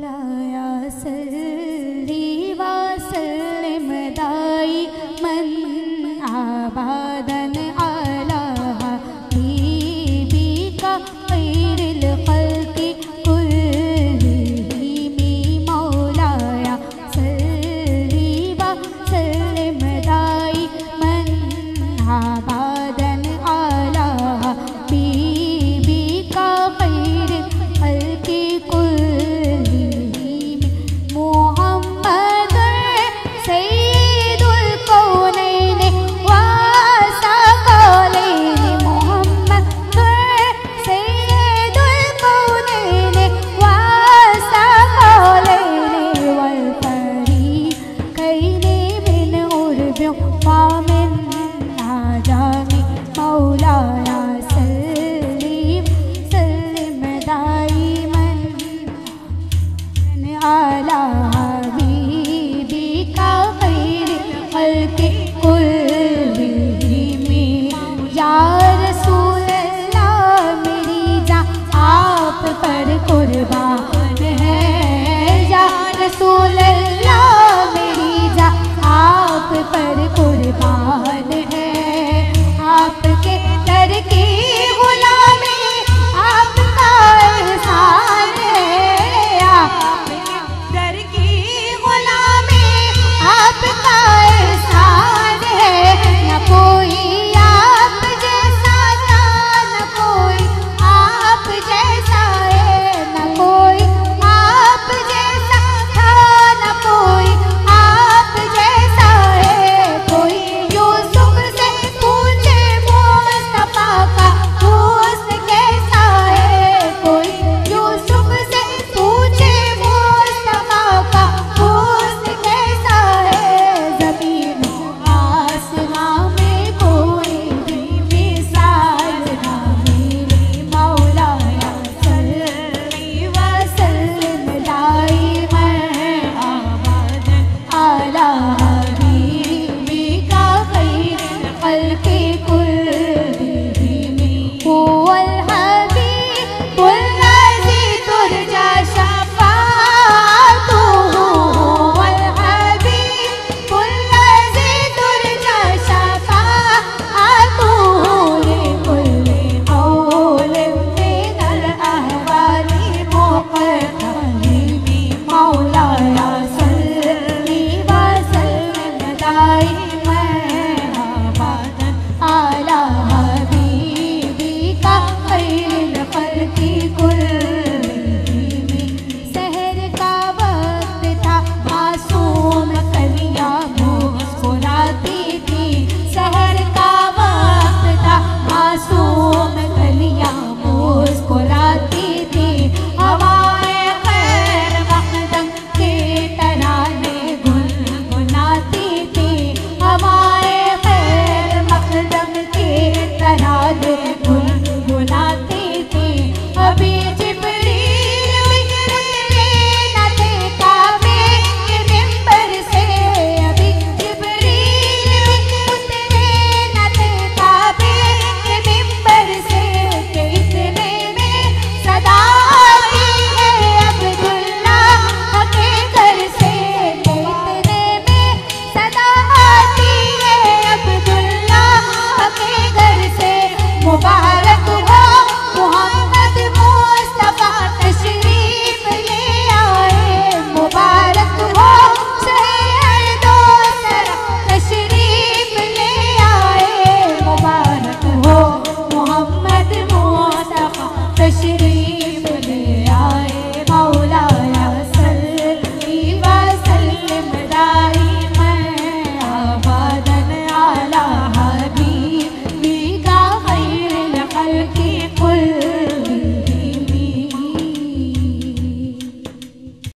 لا fome. upon